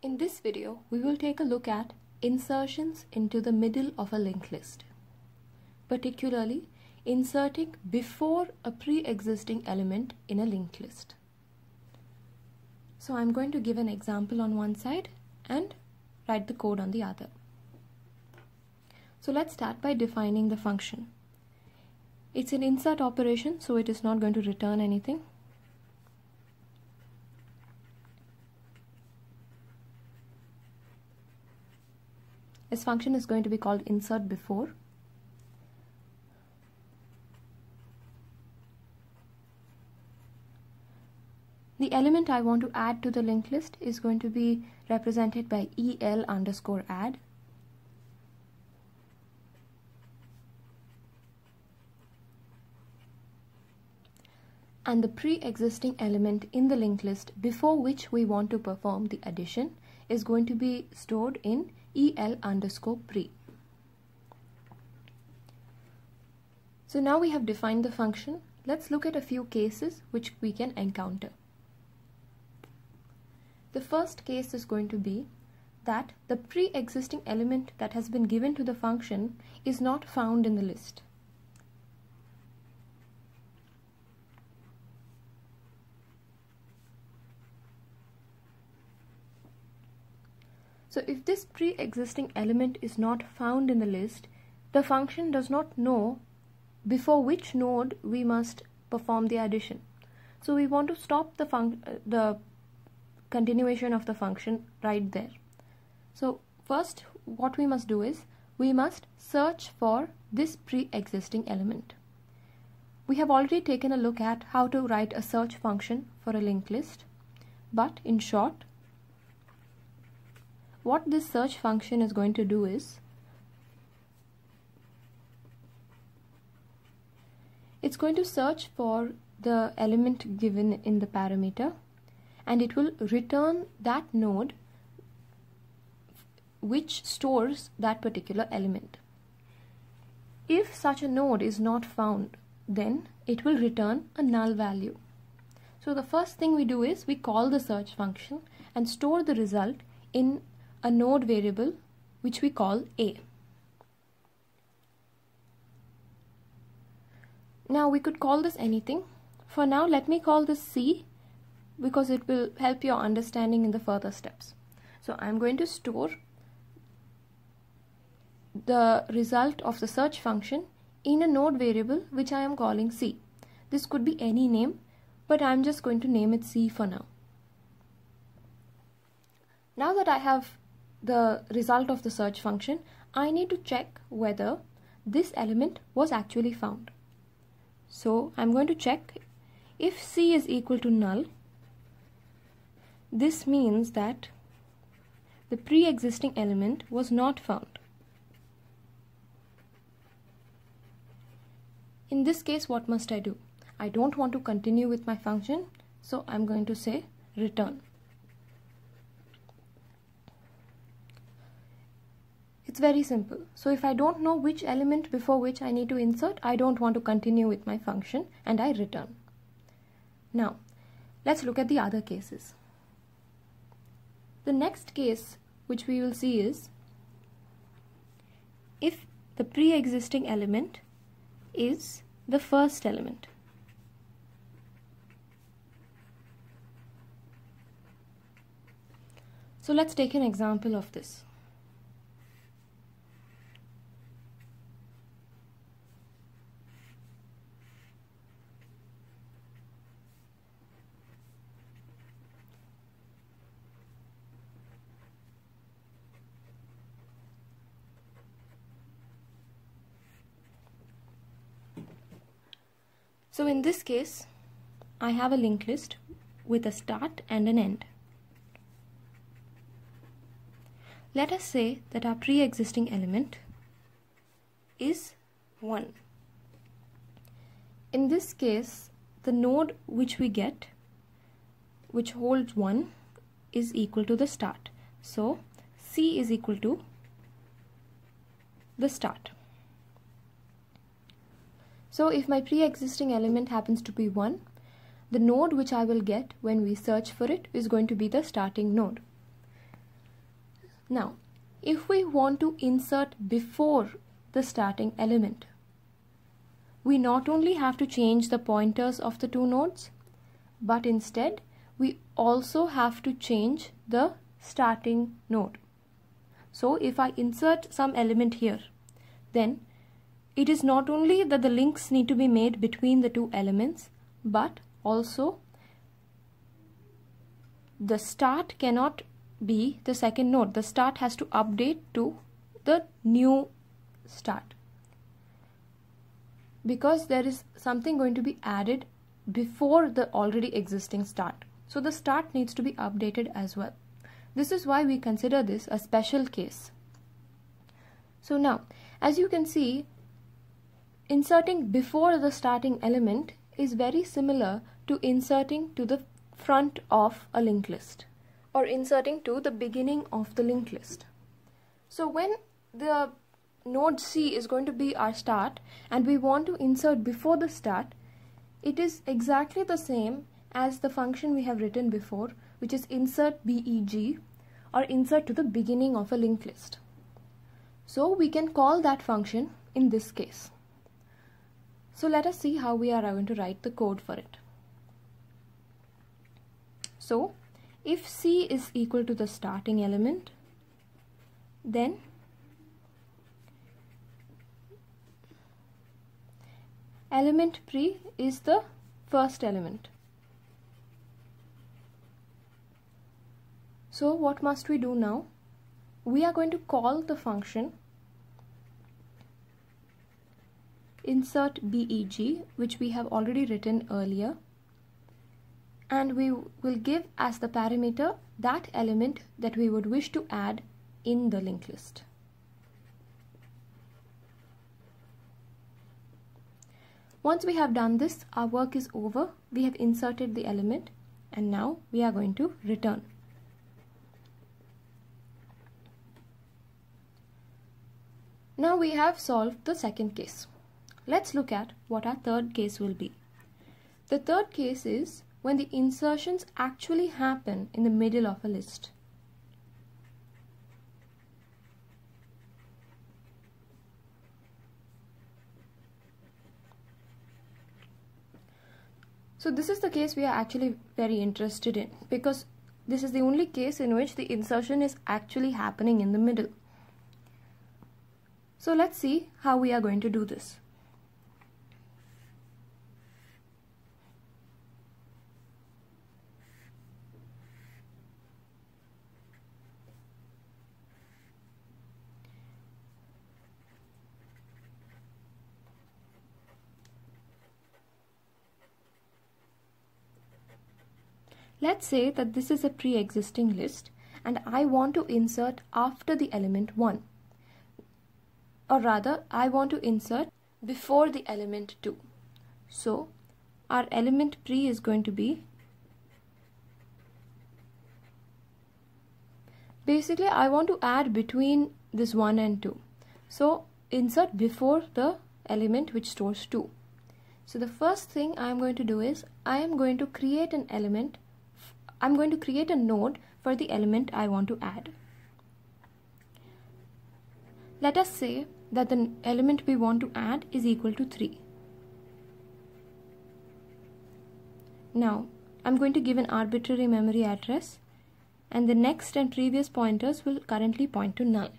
In this video, we will take a look at insertions into the middle of a linked list, particularly inserting before a pre-existing element in a linked list. So I'm going to give an example on one side and write the code on the other. So let's start by defining the function. It's an insert operation, so it is not going to return anything. This function is going to be called insert before. The element I want to add to the linked list is going to be represented by el underscore add. And the pre-existing element in the linked list before which we want to perform the addition is going to be stored in el underscore pre. So now we have defined the function. Let's look at a few cases which we can encounter. The first case is going to be that the pre-existing element that has been given to the function is not found in the list. So if this pre-existing element is not found in the list, the function does not know before which node we must perform the addition. So we want to stop the, uh, the continuation of the function right there. So first what we must do is we must search for this pre-existing element. We have already taken a look at how to write a search function for a linked list but in short what this search function is going to do is it's going to search for the element given in the parameter and it will return that node which stores that particular element. If such a node is not found, then it will return a null value. So the first thing we do is we call the search function and store the result in a node variable which we call a. Now we could call this anything. For now let me call this c because it will help your understanding in the further steps. So I'm going to store the result of the search function in a node variable which I am calling C. This could be any name but I'm just going to name it C for now. Now that I have the result of the search function, I need to check whether this element was actually found. So I'm going to check if C is equal to null this means that the pre-existing element was not found. In this case, what must I do? I don't want to continue with my function, so I'm going to say return. It's very simple. So if I don't know which element before which I need to insert, I don't want to continue with my function and I return. Now, let's look at the other cases. The next case which we will see is if the pre-existing element is the first element. So let's take an example of this. So in this case, I have a linked list with a start and an end. Let us say that our pre-existing element is 1. In this case, the node which we get, which holds 1, is equal to the start. So, C is equal to the start. So if my pre-existing element happens to be 1, the node which I will get when we search for it is going to be the starting node. Now, if we want to insert before the starting element, we not only have to change the pointers of the two nodes, but instead we also have to change the starting node. So if I insert some element here, then it is not only that the links need to be made between the two elements, but also the start cannot be the second node. The start has to update to the new start because there is something going to be added before the already existing start. So the start needs to be updated as well. This is why we consider this a special case. So now, as you can see, inserting before the starting element is very similar to inserting to the front of a linked list or inserting to the beginning of the linked list. So when the node C is going to be our start and we want to insert before the start, it is exactly the same as the function we have written before which is insert BEG or insert to the beginning of a linked list. So we can call that function in this case. So let us see how we are going to write the code for it. So if C is equal to the starting element, then element pre is the first element. So what must we do now? We are going to call the function insert BEG which we have already written earlier and we will give as the parameter that element that we would wish to add in the linked list. Once we have done this, our work is over. We have inserted the element and now we are going to return. Now we have solved the second case. Let's look at what our third case will be. The third case is when the insertions actually happen in the middle of a list. So this is the case we are actually very interested in because this is the only case in which the insertion is actually happening in the middle. So let's see how we are going to do this. Let's say that this is a pre-existing list and I want to insert after the element 1 or rather I want to insert before the element 2. So our element pre is going to be basically I want to add between this 1 and 2. So insert before the element which stores 2. So the first thing I am going to do is I am going to create an element I'm going to create a node for the element I want to add. Let us say that the element we want to add is equal to 3. Now, I'm going to give an arbitrary memory address and the next and previous pointers will currently point to null.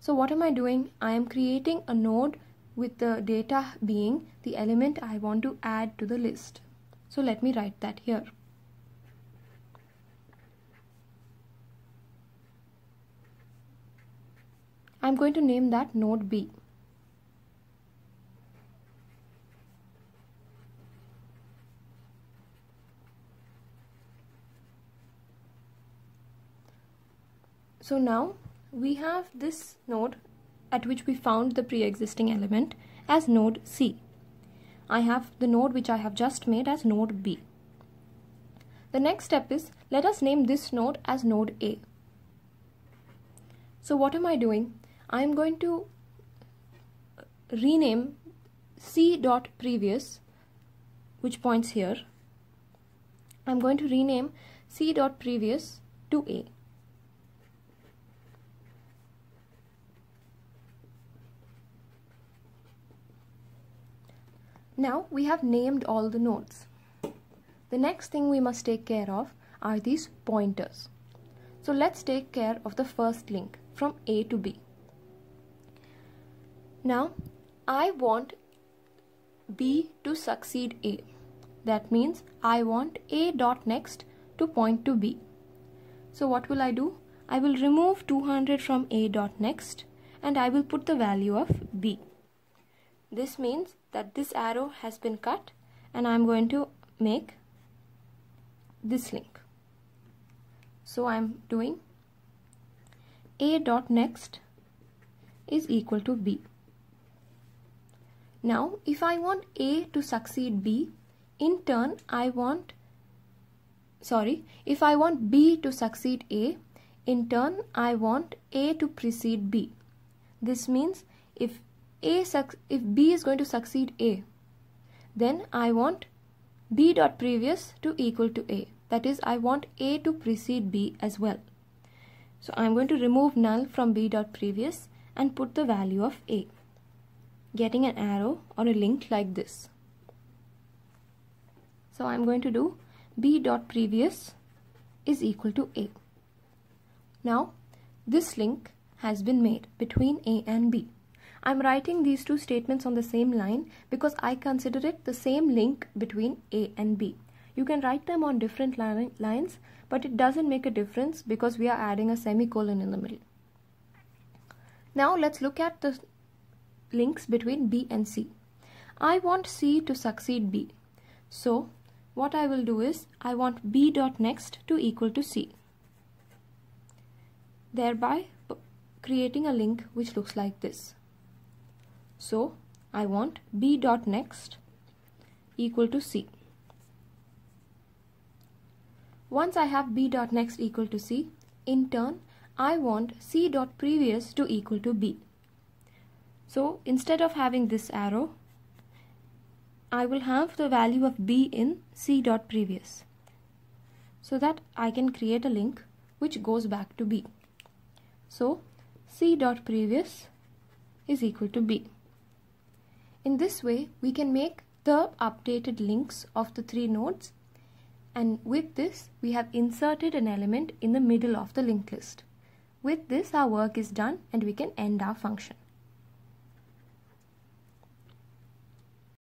So what am I doing? I am creating a node with the data being the element I want to add to the list. So let me write that here. I'm going to name that node B. So now we have this node at which we found the pre-existing element as node C. I have the node which I have just made as node B. The next step is let us name this node as node A. So what am I doing? I'm going to rename c dot previous which points here I'm going to rename c dot previous to a Now we have named all the nodes. The next thing we must take care of are these pointers. So let's take care of the first link from A to B. Now I want B to succeed A. That means I want A dot next to point to B. So what will I do? I will remove 200 from A dot next and I will put the value of B. This means that this arrow has been cut and I'm going to make this link. So I'm doing A dot next is equal to B. Now if I want A to succeed B, in turn I want sorry if I want B to succeed A in turn I want A to precede B. This means if A if B is going to succeed A then I want B dot previous to equal to A. That is I want A to precede B as well. So I'm going to remove null from B dot previous and put the value of A getting an arrow or a link like this so I'm going to do b dot previous is equal to a. Now this link has been made between a and b. I'm writing these two statements on the same line because I consider it the same link between a and b. You can write them on different li lines but it doesn't make a difference because we are adding a semicolon in the middle. Now let's look at the links between b and c. I want c to succeed b. So what I will do is I want b dot next to equal to c thereby creating a link which looks like this so I want b dot next equal to c once I have b dot next equal to c in turn I want c dot previous to equal to b so instead of having this arrow I will have the value of b in c dot previous so that I can create a link which goes back to b. So c dot previous is equal to b. In this way we can make the updated links of the three nodes and with this we have inserted an element in the middle of the linked list. With this our work is done and we can end our function.